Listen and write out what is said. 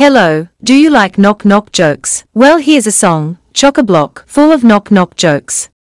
Hello, do you like knock knock jokes? Well here's a song, chock-a-block, full of knock knock jokes.